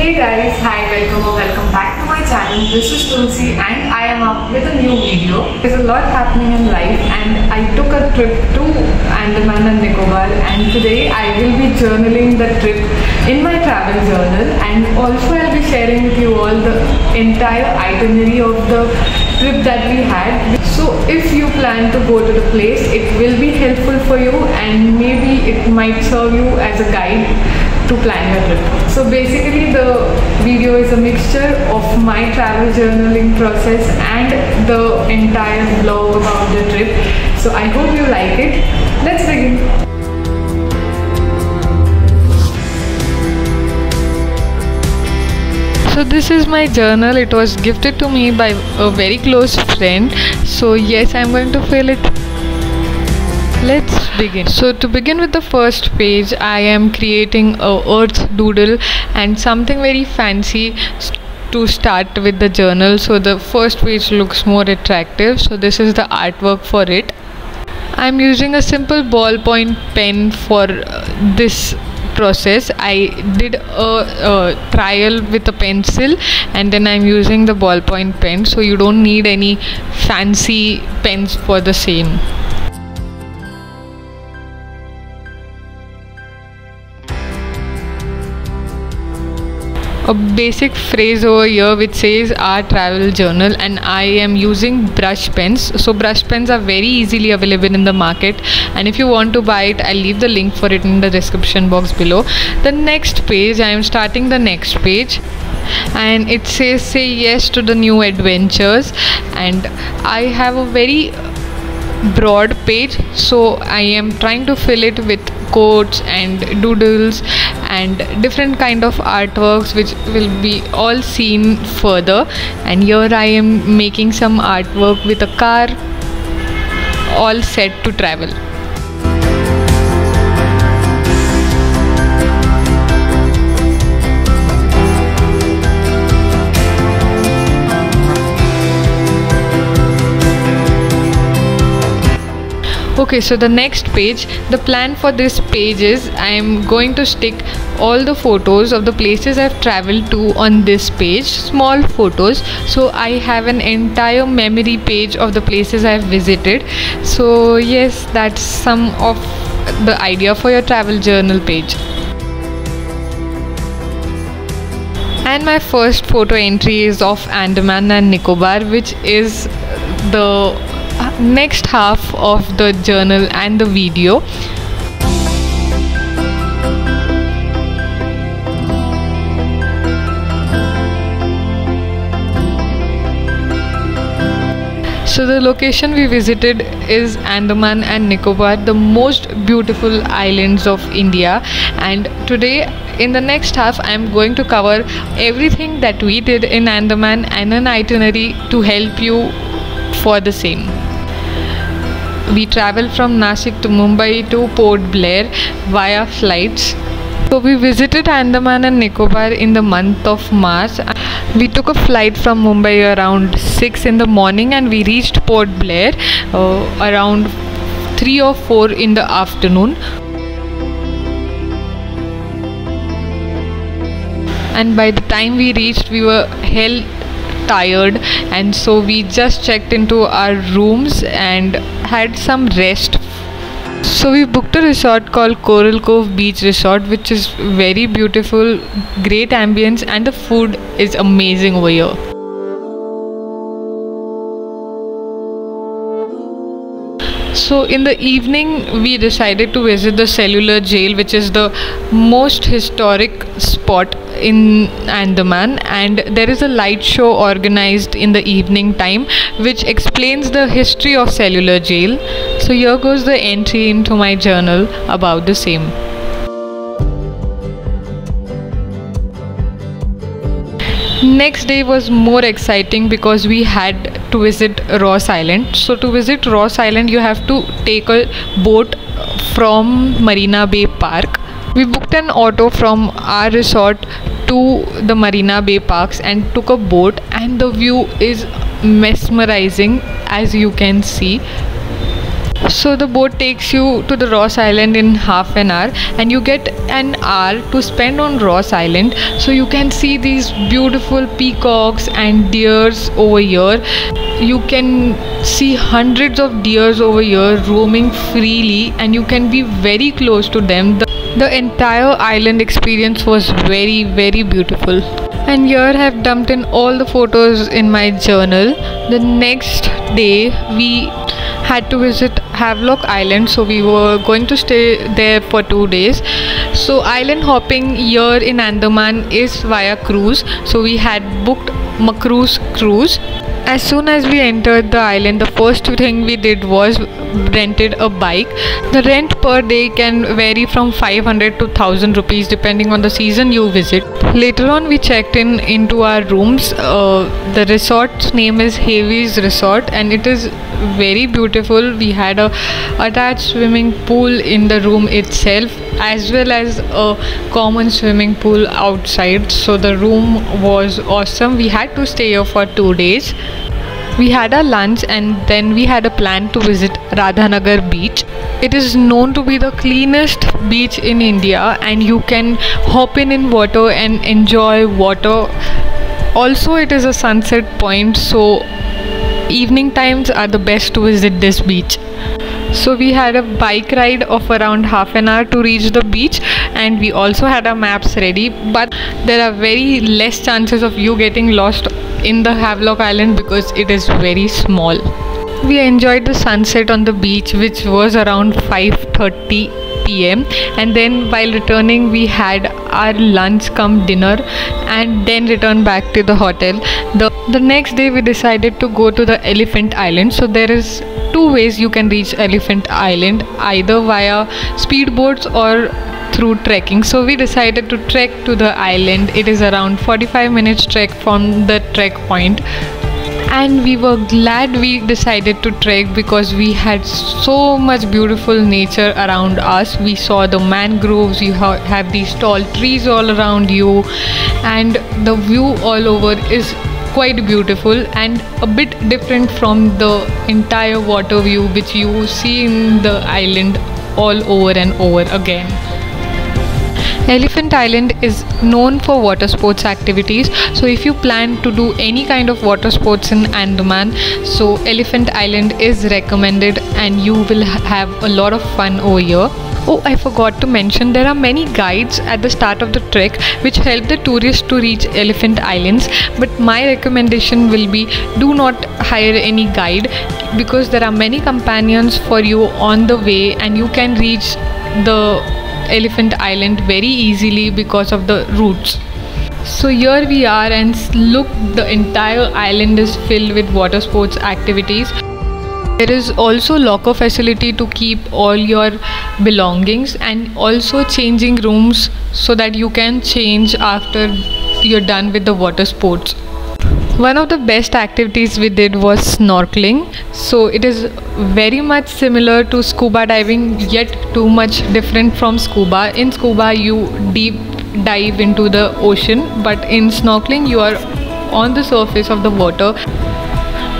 Hey guys, hi, welcome or welcome back to my channel. This is Tulsi and I am up with a new video. There's a lot happening in life and I took a trip to Andaman and Nicobar and today I will be journaling the trip in my travel journal and also I'll be sharing with you all the entire itinerary of the trip that we had. So if you plan to go to the place, it will be helpful for you and maybe it might serve you as a guide to plan your trip. So basically the video is a mixture of my travel journaling process and the entire vlog about the trip. So I hope you like it. Let's begin. So this is my journal. It was gifted to me by a very close friend. So yes, I'm going to fill it let's begin. So to begin with the first page i am creating a earth doodle and something very fancy to start with the journal. So the first page looks more attractive. So this is the artwork for it. I'm using a simple ballpoint pen for uh, this process. I did a, a, trial with a pencil and then i'm using the ballpoint pen. So you don't need any fancy pens for the same a basic phrase over here which says our travel journal and I am using brush pens. So brush pens are very easily available in the market. And if you want to buy it I'll leave the link for it in the description box below. The next page I am starting the next page. And it says say yes to the new adventures. And I have a very broad page. So I am trying to fill it with quotes and doodles and different kind of artworks which will be all seen further. And here I am making some artwork with a car all set to travel okay so the next page the plan for this page is i am going to stick all the photos of the places i've traveled to on this page small photos. So i have an entire memory page of the places i've visited. So yes that's some of the idea for your travel journal page. And my first photo entry is of Andaman and Nicobar which is the next half of the journal and the video So the location we visited is Andaman and Nicobar, the most beautiful islands of India. And today, in the next half, I am going to cover everything that we did in Andaman and an itinerary to help you for the same we traveled from Nashik to Mumbai to Port Blair via flights. So we visited Andaman and Nicobar in the month of March. We took a flight from Mumbai around 6 in the morning and we reached Port Blair uh, around 3 or 4 in the afternoon. And by the time we reached, we were hell tired and so we just checked into our rooms and had some rest. So we booked a resort called Coral Cove Beach Resort which is very beautiful great ambience and the food is amazing over here So in the evening, we decided to visit the cellular jail, which is the most historic spot in Andaman, and there is a light show organized in the evening time, which explains the history of cellular jail. So here goes the entry into my journal about the same. Next day was more exciting because we had to visit Ross Island. So to visit Ross Island you have to take a boat from Marina Bay Park. We booked an auto from our resort to the Marina Bay Parks and took a boat and the view is mesmerizing as you can see So the boat takes you to the Ross Island in half an hour, and you get an hour to spend on Ross Island. So you can see these beautiful peacocks and deers over here. You can see hundreds of deers over here roaming freely, and you can be very close to them. The, the entire island experience was very, very beautiful. And here I have dumped in all the photos in my journal. The next day, we had to visit Havelock Island, so we were going to stay there for two days. So, island hopping here in Andaman is via cruise, so we had booked Makruzz cruise. As soon as we entered the island, the first thing we did was rented a bike. The rent per day can vary from 500 to 1000 rupees depending on the season you visit. Later on, we checked in into our rooms. Uh, the resort's name is Havies Resort, and it is very beautiful. We had a attached swimming pool in the room itself, as well as a common swimming pool outside. So the room was awesome. We had to stay here for two days. We had our lunch and then we had a plan to visit Radhanagar beach. It is known to be the cleanest beach in India and you can hop in in water and enjoy water. Also it is a sunset point so evening times are the best to visit this beach. So we had a bike ride of around half an hour to reach the beach and we also had our maps ready but there are very less chances of you getting lost in the Havelock Island because it is very small. We enjoyed the sunset on the beach which was around 5:30 pm and then while returning we had our lunch come dinner and then returned back to the hotel. The the next day we decided to go to the Elephant Island. So there is two ways you can reach Elephant Island either via speedboats or through trekking. So we decided to trek to the island. It is around 45 minutes trek from the trek point. And we were glad we decided to trek because we had so much beautiful nature around us. We saw the mangroves. You ha- have these tall trees all around you. And the view all over is quite beautiful and a bit different from the entire water view which you see in the island all over and over again Elephant Island is known for water sports activities. So if you plan to do any kind of water sports in Andaman, so Elephant Island is recommended and you will have a lot of fun over here. Oh, I forgot to mention there are many guides at the start of the trek which help the tourists to reach Elephant Islands. But my recommendation will be do not hire any guide because there are many companions for you on the way and you can reach the Elephant Island very easily because of the routes. So here we are and look the entire island is filled with water sports activities. There is also locker facility to keep all your belongings and also changing rooms so that you can change after you're done with the water sports. One of the best activities we did was snorkeling. So it is very much similar to scuba diving, yet too much different from scuba. In scuba, you deep dive into the ocean, but in snorkeling, you are on the surface of the water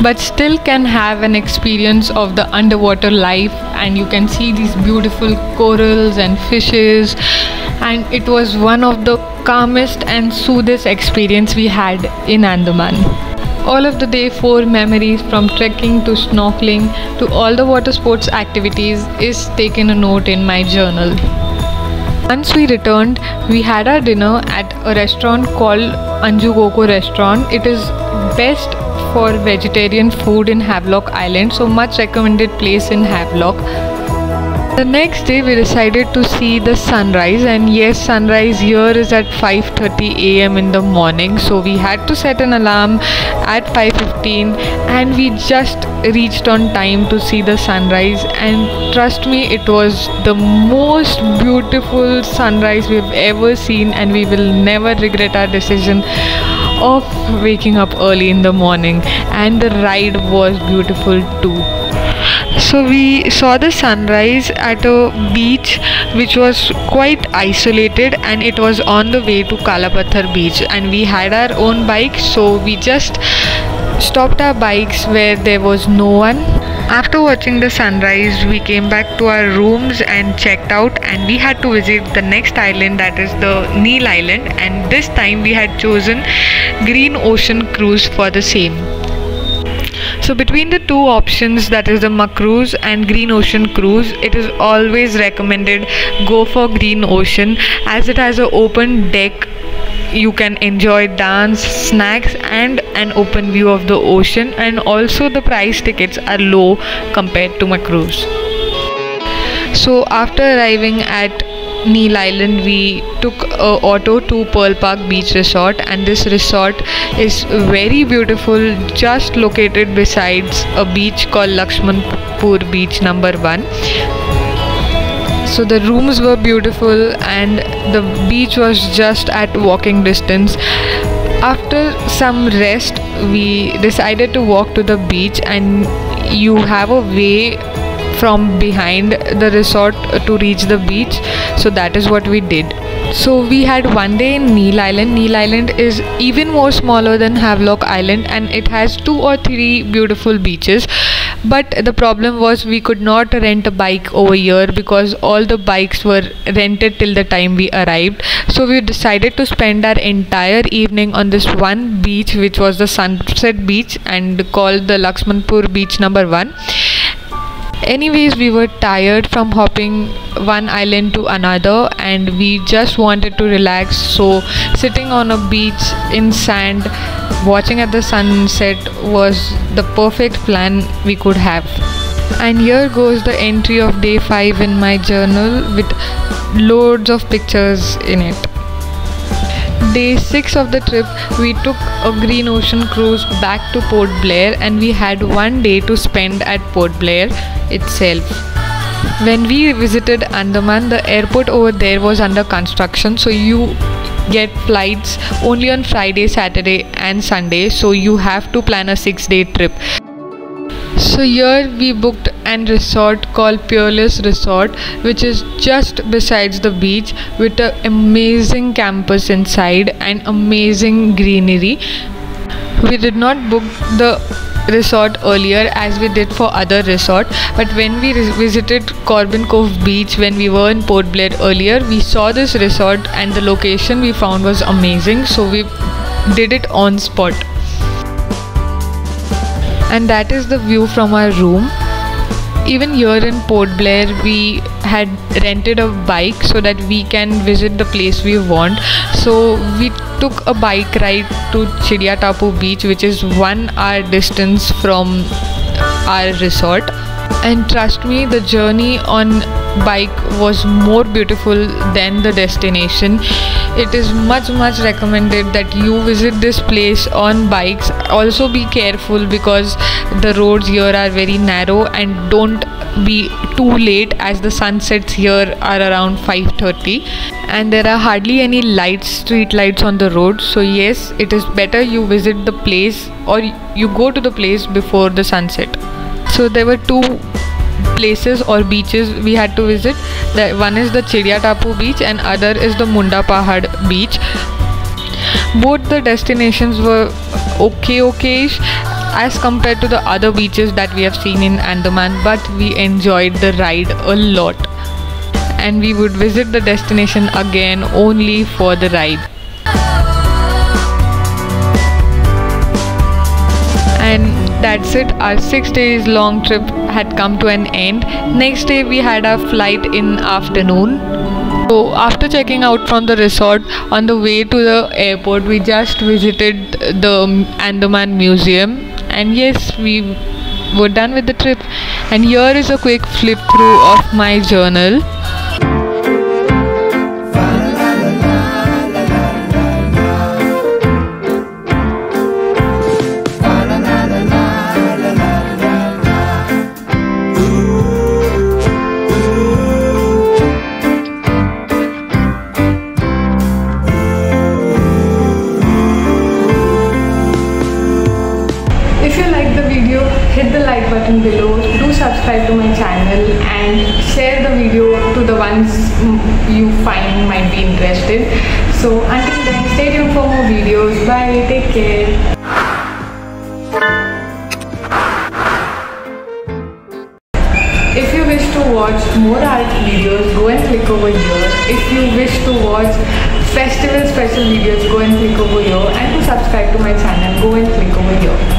but still can have an experience of the underwater life and you can see these beautiful corals and fishes and it was one of the calmest and soothest experience we had in Andaman. All of the day 4 memories from trekking to snorkeling to all the water sports activities is taken a note in my journal. Once we returned, we had our dinner at a restaurant called Anju Coco restaurant. It is best for vegetarian food in Havelock Island, so much recommended place in Havelock. The next day we decided to see the sunrise and yes sunrise here is at 5:30 am in the morning. So we had to set an alarm at 5:15 and we just reached on time to see the sunrise. And trust me it was the most beautiful sunrise we've ever seen and we will never regret our decision of waking up early in the morning. And the ride was beautiful too so we saw the sunrise at a beach which was quite isolated and it was on the way to Kalapathar beach and we had our own bike so we just stopped our bikes where there was no one After watching the sunrise, we came back to our rooms and checked out, and we had to visit the next island that is the Neil Island. And this time we had chosen Green Ocean Cruise for the same. So between the two options that is the Makruzz and Green Ocean Cruise it is always recommended go for Green Ocean as it has an open deck you can enjoy dance snacks and an open view of the ocean and also the price tickets are low compared to Makruzz. So after arriving at Neil Island, we took a auto to Pearl Park Beach Resort, and this resort is very beautiful, just located besides a beach called Lakshmanpur Beach Number One. So the rooms were beautiful, and the beach was just at walking distance. After some rest, we decided to walk to the beach, and you have a way from behind the resort to reach the beach so that is what we did so we had one day in Neil Island. Neil Island is even more smaller than Havelock Island and it has two or three beautiful beaches. But the problem was we could not rent a bike over here because all the bikes were rented till the time we arrived. So we decided to spend our entire evening on this one beach which was the Sunset Beach and called the Lakshmanpur Beach number 1 anyways we were tired from hopping one island to another and we just wanted to relax. So sitting on a beach in sand watching at the sunset was the perfect plan we could have. And here goes the entry of day 5 in my journal with loads of pictures in it day 6 of the trip, we took a Green Ocean cruise back to Port Blair and we had one day to spend at Port Blair itself. When we visited Andaman, the airport over there was under construction, so you get flights only on Friday, Saturday, and Sunday, so you have to plan a six day trip. So here we booked an resort called Peerless Resort, which is just besides the beach with an amazing campus inside and amazing greenery. We did not book the resort earlier as we did for other resort but when we visited Corbyn cove beach when we were in port blair earlier we saw this resort and the location we found was amazing so we did it on spot and that is the view from our room even here in Port Blair, we had rented a bike so that we can visit the place we want. So we took a bike ride to Chidia Tapu Beach, which is one hour distance from our resort. And trust me, the journey on bike was more beautiful than the destination. It is much much recommended that you visit this place on bikes. Also be careful because the roads here are very narrow and don't be too late as the sunsets here are around 5:30 and there are hardly any lights street lights on the road. So yes it is better you visit the place or you go to the place before the sunset so there were two places or beaches we had to visit. The one is the Chidia Tapu beach and other is the Munda Pahad beach. Both the destinations were okay okay as compared to the other beaches that we have seen in Andaman but we enjoyed the ride a lot and we would visit the destination again only for the ride. And that's it, our six days long trip had come to an end. Next day, we had our flight in afternoon. So, after checking out from the resort, on the way to the airport, we just visited the Andaman Museum. And yes, we were done with the trip. And here is a quick flip through of my journal. Subscribe to my channel and share the video to the ones you find might be interested. So until then, stay tuned for more videos. Bye. Take care. If you wish to watch more art videos, go and click over here. If you wish to watch festival special videos, go and click over here. And to subscribe to my channel, go and click over here.